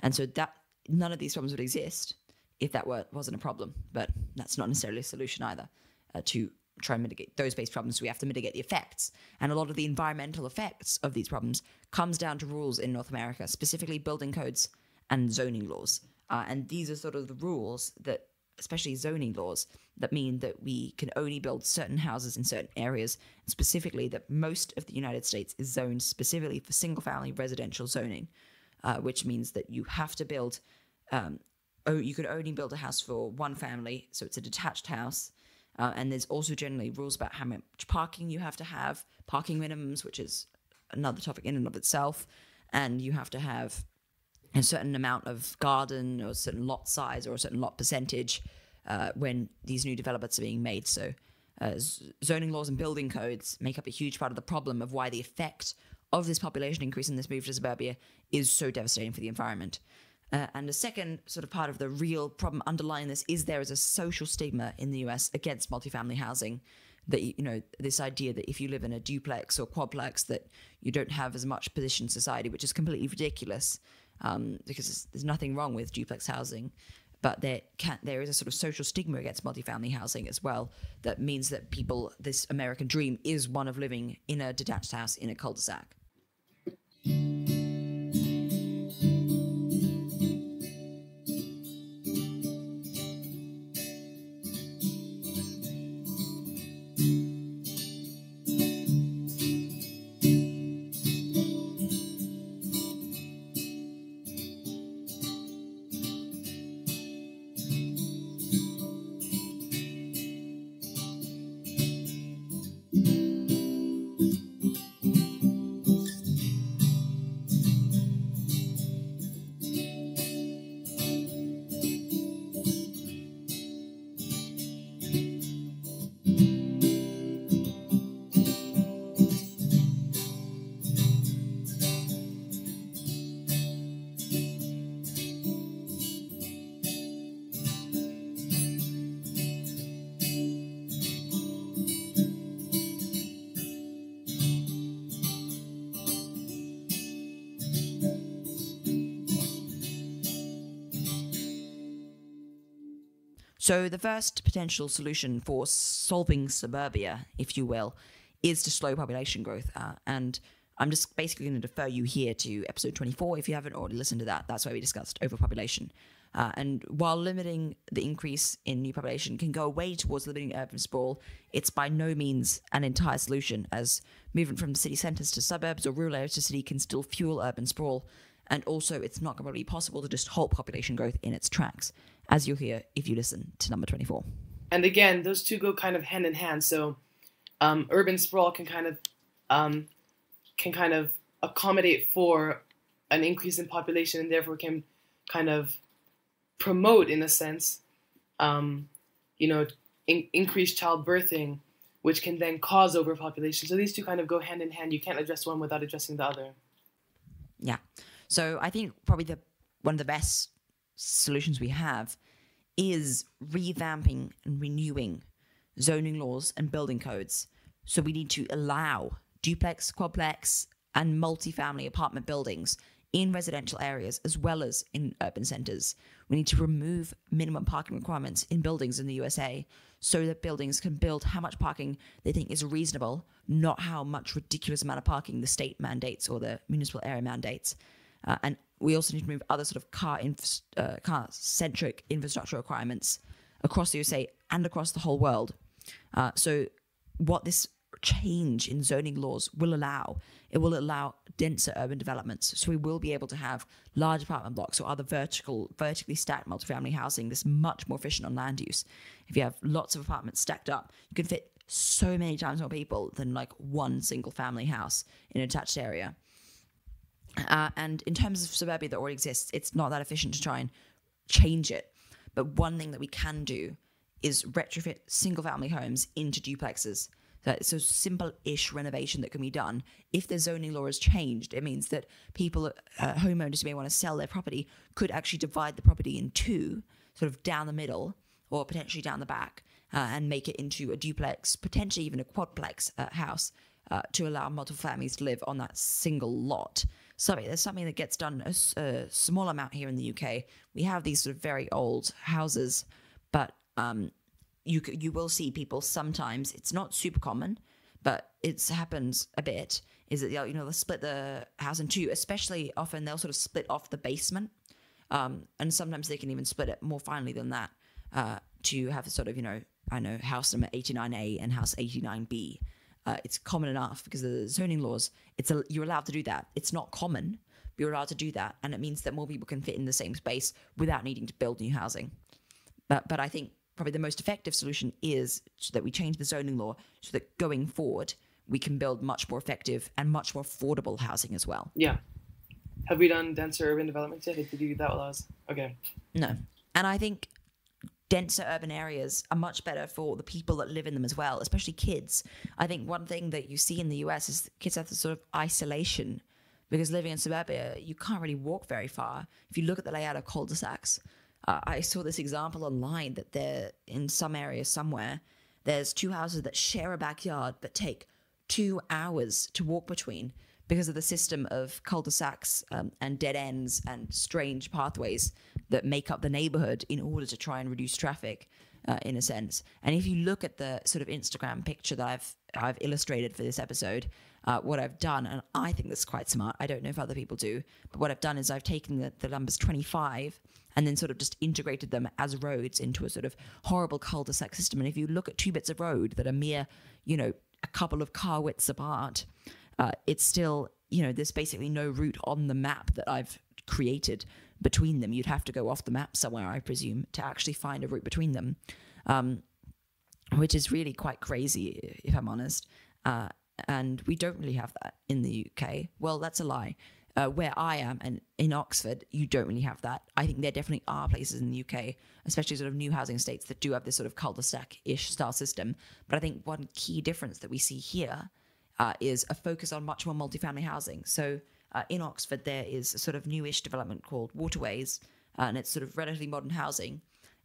And so that none of these problems would exist if that were, wasn't a problem. But that's not necessarily a solution either uh, to try and mitigate those based problems, we have to mitigate the effects. And a lot of the environmental effects of these problems comes down to rules in North America, specifically building codes and zoning laws. Uh, and these are sort of the rules that, especially zoning laws, that mean that we can only build certain houses in certain areas. Specifically, that most of the United States is zoned specifically for single family residential zoning, uh, which means that you have to build. Um, oh, you can only build a house for one family, so it's a detached house uh, and there's also generally rules about how much parking you have to have, parking minimums, which is another topic in and of itself. And you have to have a certain amount of garden or a certain lot size or a certain lot percentage uh, when these new developments are being made. So, uh, zoning laws and building codes make up a huge part of the problem of why the effect of this population increase in this move to suburbia is so devastating for the environment. Uh, and the second sort of part of the real problem underlying this is there is a social stigma in the US against multifamily housing. That you know this idea that if you live in a duplex or quadplex that you don't have as much position in society, which is completely ridiculous, um, because there's nothing wrong with duplex housing, but there can there is a sort of social stigma against multifamily housing as well that means that people this American dream is one of living in a detached house in a cul-de-sac. So, the first potential solution for solving suburbia, if you will, is to slow population growth. Uh, and I'm just basically going to defer you here to episode 24 if you haven't already listened to that. That's where we discussed overpopulation. Uh, and while limiting the increase in new population can go away towards limiting urban sprawl, it's by no means an entire solution, as movement from city centres to suburbs or rural areas to city can still fuel urban sprawl. And also, it's not going to be possible to just halt population growth in its tracks as you'll hear if you listen to number 24. And again, those two go kind of hand in hand. So um, urban sprawl can kind of um, can kind of accommodate for an increase in population and therefore can kind of promote, in a sense, um, you know, in- increased childbirthing, which can then cause overpopulation. So these two kind of go hand in hand. You can't address one without addressing the other. Yeah. So I think probably the one of the best solutions we have is revamping and renewing zoning laws and building codes. So we need to allow duplex, quadplex, and multifamily apartment buildings in residential areas as well as in urban centers. We need to remove minimum parking requirements in buildings in the USA so that buildings can build how much parking they think is reasonable, not how much ridiculous amount of parking the state mandates or the municipal area mandates. Uh, and we also need to move other sort of car inf- uh, car centric infrastructure requirements across the USA and across the whole world. Uh, so what this change in zoning laws will allow. It will allow denser urban developments. So we will be able to have large apartment blocks or other vertical, vertically stacked multifamily housing that's much more efficient on land use. If you have lots of apartments stacked up, you can fit so many times more people than like one single family house in a attached area. Uh, and in terms of suburbia that already exists, it's not that efficient to try and change it. But one thing that we can do is retrofit single family homes into duplexes. So it's a simple-ish renovation that can be done. If the zoning law is changed, it means that people, uh, homeowners who may want to sell their property, could actually divide the property in two, sort of down the middle or potentially down the back, uh, and make it into a duplex, potentially even a quadplex uh, house, uh, to allow multiple families to live on that single lot. So there's something that gets done a, a, small amount here in the UK. We have these sort of very old houses, but um, you you will see people sometimes. It's not super common, but it happens a bit. Is that you know they'll split the house in two. Especially often they'll sort of split off the basement, um, and sometimes they can even split it more finely than that uh, to have a sort of you know I know house number eighty nine A and house eighty nine B. Uh, it's common enough because of the zoning laws. It's a, you're allowed to do that. It's not common, but you're allowed to do that, and it means that more people can fit in the same space without needing to build new housing. But but I think probably the most effective solution is that we change the zoning law so that going forward we can build much more effective and much more affordable housing as well. Yeah. Have we done denser urban development yet? Did you do that while I was okay? No, and I think denser urban areas are much better for the people that live in them as well, especially kids. I think one thing that you see in the US is kids have this sort of isolation because living in suburbia, you can't really walk very far. If you look at the layout of cul-de-sacs, uh, I saw this example online that there in some area somewhere there's two houses that share a backyard but take two hours to walk between because of the system of cul-de-sacs um, and dead ends and strange pathways that make up the neighborhood in order to try and reduce traffic uh, in a sense and if you look at the sort of instagram picture that i've i've illustrated for this episode uh, what i've done and i think this is quite smart i don't know if other people do but what i've done is i've taken the, the numbers 25 and then sort of just integrated them as roads into a sort of horrible cul-de-sac system. And if you look at two bits of road that are mere, you know, a couple of car widths apart, uh, it's still, you know, there's basically no route on the map that I've created between them. You'd have to go off the map somewhere, I presume, to actually find a route between them, um, which is really quite crazy, if I'm honest. Uh, and we don't really have that in the UK. Well, that's a lie uh, where I am and in Oxford, you don't really have that. I think there definitely are places in the UK, especially sort of new housing estates, that do have this sort of cul-de-sac ish style system. But I think one key difference that we see here uh, is a focus on much more multifamily housing. So uh, in Oxford, there is a sort of newish development called Waterways, uh, and it's sort of relatively modern housing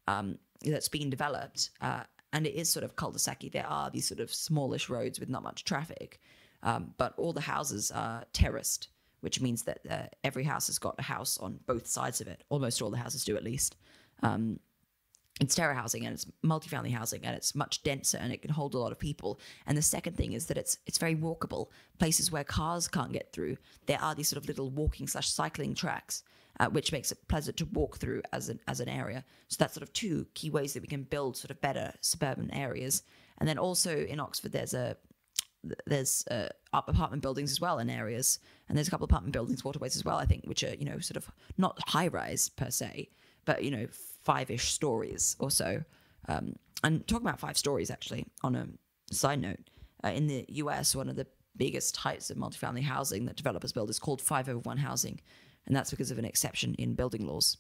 um, that's being developed. Uh, and it is sort of cul-de-sac There are these sort of smallish roads with not much traffic, um, but all the houses are terraced which means that uh, every house has got a house on both sides of it. Almost all the houses do, at least. Um, it's terrace housing and it's multifamily housing and it's much denser and it can hold a lot of people. And the second thing is that it's it's very walkable. Places where cars can't get through, there are these sort of little walking slash cycling tracks, uh, which makes it pleasant to walk through as an as an area. So that's sort of two key ways that we can build sort of better suburban areas. And then also in Oxford, there's a there's uh, apartment buildings as well in areas, and there's a couple of apartment buildings, waterways as well. I think, which are you know sort of not high rise per se, but you know five ish stories or so. Um, and talking about five stories, actually, on a side note, uh, in the US, one of the biggest types of multifamily housing that developers build is called 501 housing. And that's because of an exception in building laws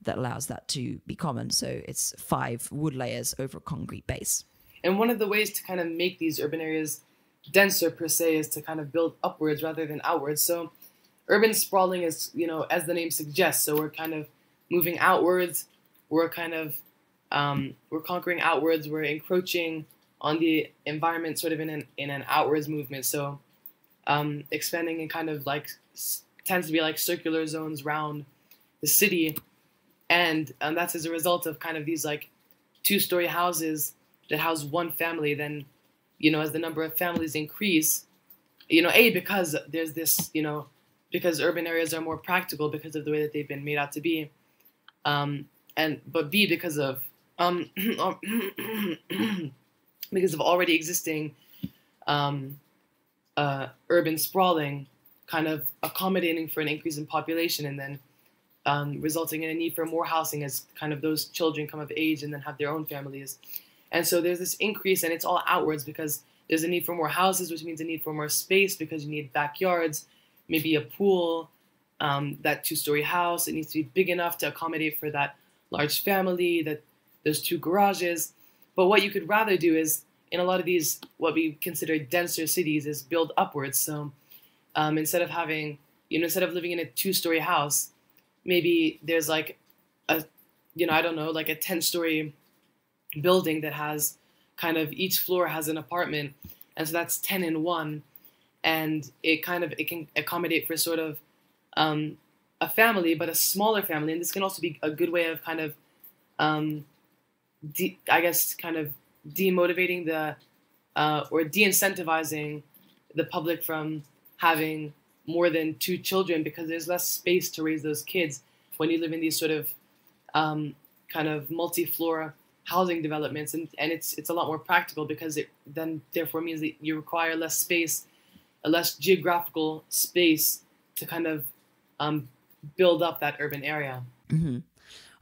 that allows that to be common. So it's five wood layers over a concrete base. And one of the ways to kind of make these urban areas denser per se is to kind of build upwards rather than outwards. So urban sprawling is, you know, as the name suggests, so we're kind of moving outwards, we're kind of um, we're conquering outwards, we're encroaching on the environment sort of in an in an outwards movement. So um, expanding in kind of like tends to be like circular zones around the city, and um, that's as a result of kind of these like two-story houses that house one family. Then, you know, as the number of families increase, you know, a because there's this, you know, because urban areas are more practical because of the way that they've been made out to be, um, and but b because of um, because of already existing um, uh, urban sprawling, kind of accommodating for an increase in population, and then um, resulting in a need for more housing as kind of those children come of age and then have their own families. And so there's this increase, and it's all outwards because there's a need for more houses, which means a need for more space because you need backyards, maybe a pool, um, that two-story house. It needs to be big enough to accommodate for that large family, that those two garages. But what you could rather do is, in a lot of these, what we consider denser cities, is build upwards. So um, instead of having, you know, instead of living in a two-story house, maybe there's like a, you know, I don't know, like a ten-story building that has kind of each floor has an apartment, and so that's ten in one, and it kind of it can accommodate for sort of um, a family, but a smaller family, and this can also be a good way of kind of um, de- I guess, kind of demotivating the uh, or de-incentivizing the public from having more than two children because there's less space to raise those kids when you live in these sort of um, kind of multi-floor housing developments. And, and it's it's a lot more practical because it then therefore means that you require less space a less geographical space to kind of um, build up that urban area mm-hmm.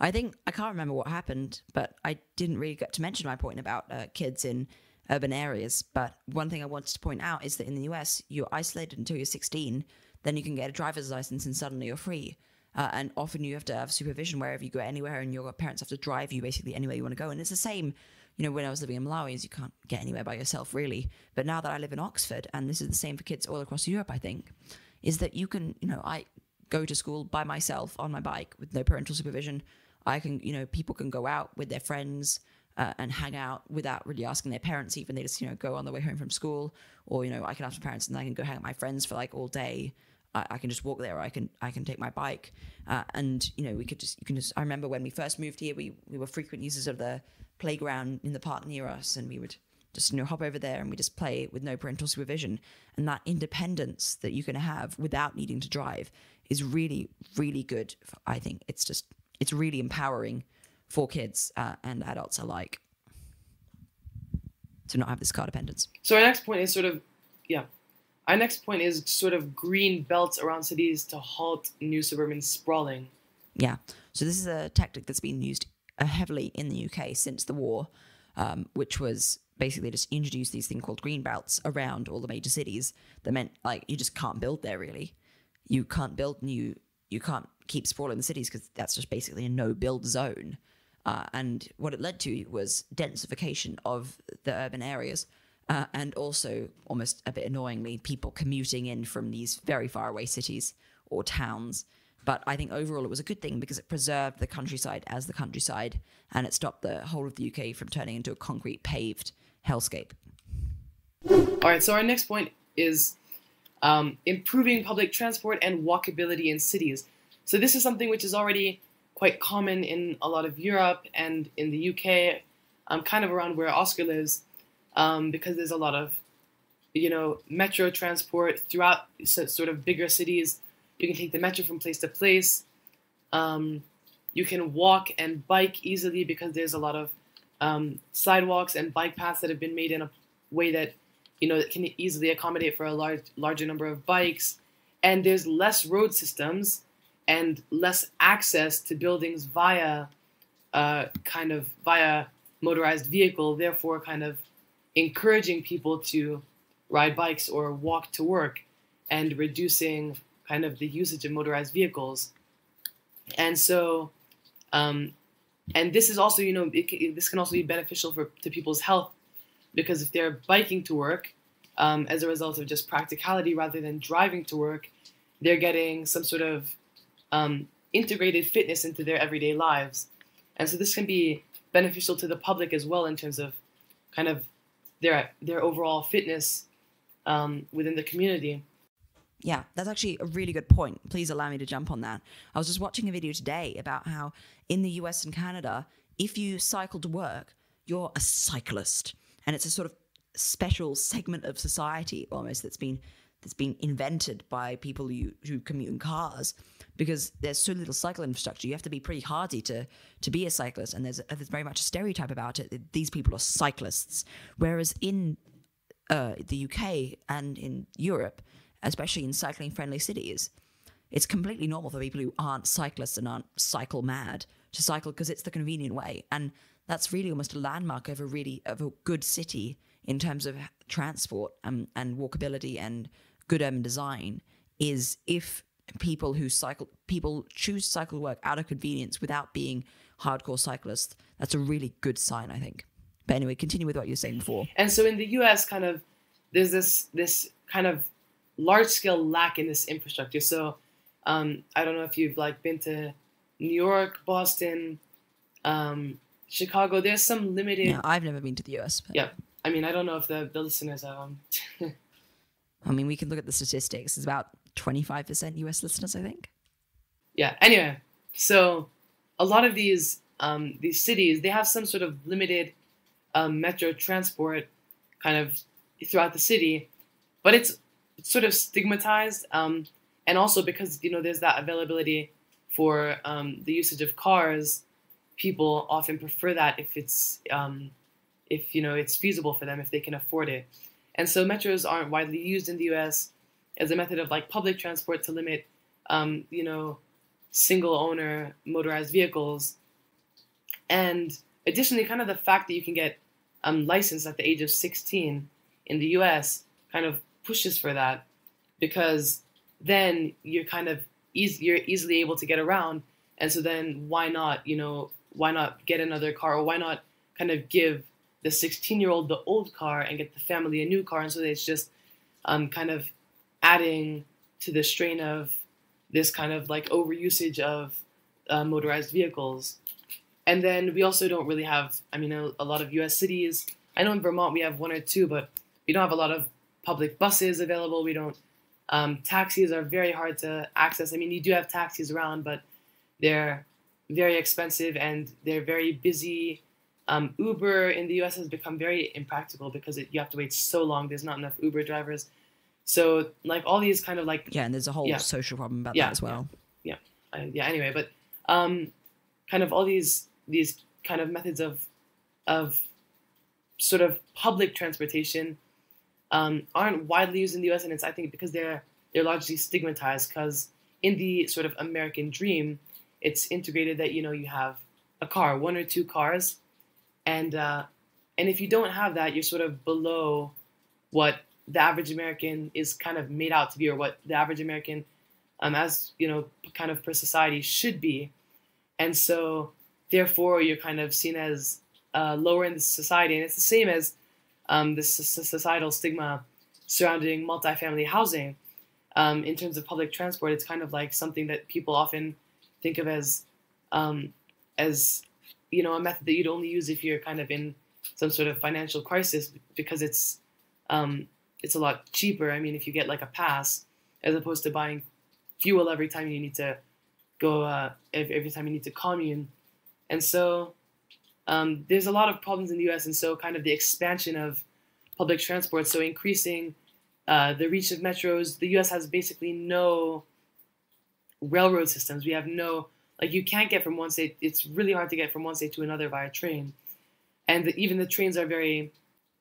I think I can't remember what happened, but I didn't really get to mention my point about uh, kids in urban areas. But one thing I wanted to point out is that in the US, you're isolated until you're 16, then you can get a driver's license and suddenly you're free. Uh, and often you have to have supervision wherever you go anywhere, and your parents have to drive you basically anywhere you want to go. And it's the same, you know, when I was living in Malawi, is you can't get anywhere by yourself really. But now that I live in Oxford, and this is the same for kids all across Europe, I think, is that you can, you know, I go to school by myself on my bike with no parental supervision. I can, you know, people can go out with their friends uh, and hang out without really asking their parents. Even they just, you know, go on the way home from school, or you know, I can ask my parents and I can go hang out with my friends for like all day. I, I can just walk there. I can I can take my bike, uh, and you know, we could just you can just. I remember when we first moved here, we we were frequent users of the playground in the park near us, and we would just you know hop over there and we just play with no parental supervision and that independence that you can have without needing to drive is really really good i think it's just it's really empowering for kids uh, and adults alike to not have this car dependence. So our next point is sort of, yeah, our next point is sort of green belts around cities to halt new suburban sprawling. Yeah. So this is a tactic that's been used uh, heavily in the UK since the war, um, which was basically just introduce these thing called green belts around all the major cities. That meant like you just can't build there really. You can't build new you can't keep sprawling the cities because that's just basically a no build zone. Uh, and what it led to was densification of the urban areas. Uh, and also, almost a bit annoyingly, people commuting in from these very far away cities or towns. But I think overall it was a good thing because it preserved the countryside as the countryside and it stopped the whole of the UK from turning into a concrete paved hellscape. All right, so our next point is um, improving public transport and walkability in cities. So this is something which is already quite common in a lot of Europe and in the UK, um, kind of around where Oscar lives, um, because there's a lot of, you know, metro transport throughout sort of bigger cities. You can take the metro from place to place. Um, you can walk and bike easily because there's a lot of um, sidewalks and bike paths that have been made in a way that you know, that can easily accommodate for a large larger number of bikes. And there's less road systems and less access to buildings via uh, kind of via motorized vehicle, therefore kind of encouraging people to ride bikes or walk to work and reducing kind of the usage of motorized vehicles. And so, um, and this is also, you know, it, this can also be beneficial for to people's health because if they're biking to work um, as a result of just practicality rather than driving to work, they're getting some sort of um, integrated fitness into their everyday lives. And so this can be beneficial to the public as well in terms of kind of their their overall fitness um, within the community. Yeah, that's actually a really good point. Please allow me to jump on that. I was just watching a video today about how in the US and Canada, if you cycle to work, you're a cyclist. And it's a sort of special segment of society almost that's been that's been invented by people who, who commute in cars because there's so little cycle infrastructure. You have to be pretty hardy to to be a cyclist, and there's, there's very much a stereotype about it. These people are cyclists, whereas in uh, the UK and in Europe, especially in cycling friendly cities, it's completely normal for people who aren't cyclists and aren't cycle mad to cycle because it's the convenient way, and that's really almost a landmark of a really of a good city in terms of transport and, and walkability and good urban design is if people who cycle people choose cycle work out of convenience without being hardcore cyclists that's a really good sign i think. But anyway continue with what you were saying before. And so in the us kind of there's this this kind of large scale lack in this infrastructure. So um, i don't know if you've like been to new york boston um, chicago there's some limited yeah i've never been to the us but... yeah i mean i don't know if the, the listeners have um, I mean, we can look at the statistics. It's about 25% US listeners, I think. Yeah. Anyway, so a lot of these um, these cities they have some sort of limited um, metro transport kind of throughout the city, but it's, it's sort of stigmatized, um, and also because you know there's that availability for um, the usage of cars, people often prefer that if it's um, if you know it's feasible for them if they can afford it. And so metros aren't widely used in the U.S. as a method of like public transport to limit, um, you know, single owner motorized vehicles. And additionally, kind of the fact that you can get um, licensed at the age of 16 in the U.S. kind of pushes for that because then you're kind of easy, you're easily able to get around. And so then why not, you know, why not get another car or why not kind of give the 16 year old the old car and get the family a new car. And so it's just um, kind of adding to the strain of this kind of like overusage of uh, motorized vehicles. And then we also don't really have, I mean, a, a, lot of US cities. I know in Vermont we have one or two, but we don't have a lot of public buses available. We don't, um, taxis are very hard to access. I mean, you do have taxis around, but they're very expensive and they're very busy um, Uber in the US has become very impractical because it, you have to wait so long. There's not enough Uber drivers. So like all these kind of like yeah, and there's a whole yeah. social problem about yeah, that as well. Yeah, yeah. Uh, yeah anyway, but um, kind of all these these kind of methods of of sort of public transportation um, aren't widely used in the U.S. and it's I think because they're they're largely stigmatized because in the sort of American dream, it's integrated that you know you have a car, one or two cars, and uh, and if you don't have that, you're sort of below what the average American is kind of made out to be, or what the average American, um, as you know, kind of per society should be, and so therefore you're kind of seen as uh, lower in the society, and it's the same as um, the societal stigma surrounding multifamily housing. Um, in terms of public transport, it's kind of like something that people often think of as um, as you know a method that you'd only use if you're kind of in some sort of financial crisis because it's um, it's a lot cheaper. I mean, if you get like a pass as opposed to buying fuel every time you need to go uh, every time you need to commune, and so um, there's a lot of problems in the U.S. and so kind of the expansion of public transport, so increasing uh, the reach of metros. The U.S. has basically no railroad systems. We have no like you can't get from one state. It's really hard to get from one state to another via train, and the, even the trains are very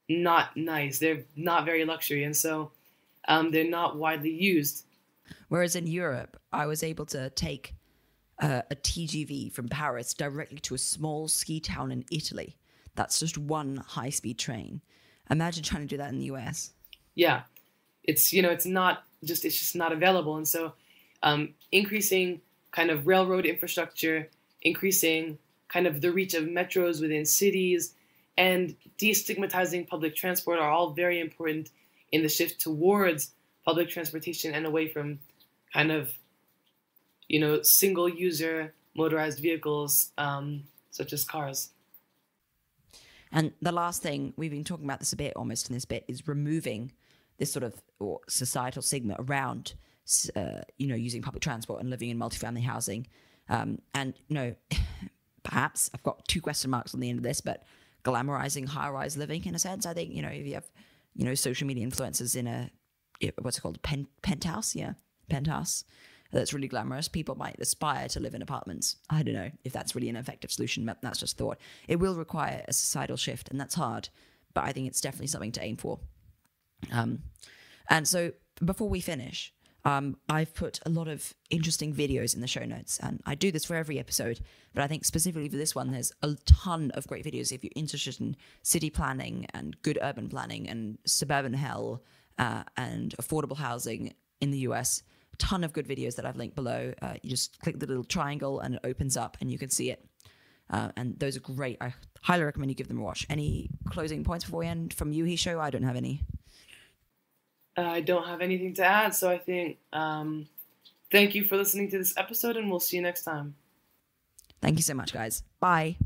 not nice. They're not very luxury, and so um, they're not widely used. Whereas in Europe, I was able to take uh, a TGV from Paris directly to a small ski town in Italy. That's just one high speed train. Imagine trying to do that in the US. Yeah, it's you know it's not just it's just not available, and so um, increasing kind of railroad infrastructure, increasing kind of the reach of metros within cities, and destigmatizing public transport are all very important in the shift towards public transportation and away from kind of you know single user motorized vehicles um, such as cars. And the last thing we've been talking about this a bit almost in this bit is removing this sort of or societal stigma around uh, you know using public transport and living in multifamily housing. Um, and you know, perhaps I've got two question marks on the end of this, but glamorizing high-rise living in a sense. I think you know if you have you know social media influencers in a what's it called pen, penthouse, yeah, penthouse that's really glamorous. People might aspire to live in apartments. I don't know if that's really an effective solution, but that's just thought. It will require a societal shift, and that's hard, but I think it's definitely something to aim for. Um, and so before we finish, um, I've put a lot of interesting videos in the show notes, and I do this for every episode. But I think specifically for this one, there's a ton of great videos if you're interested in city planning and good urban planning and suburban hell uh, and affordable housing in the US A ton of good videos that I've linked below. Uh, you just click the little triangle and it opens up and you can see it. Uh, and those are great. I highly recommend you give them a watch. Any closing points before we end from you, Hisham? I don't have any. I don't have anything to add, so I think um, thank you for listening to this episode, and we'll see you next time. Thank you so much, guys. Bye.